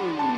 Oh.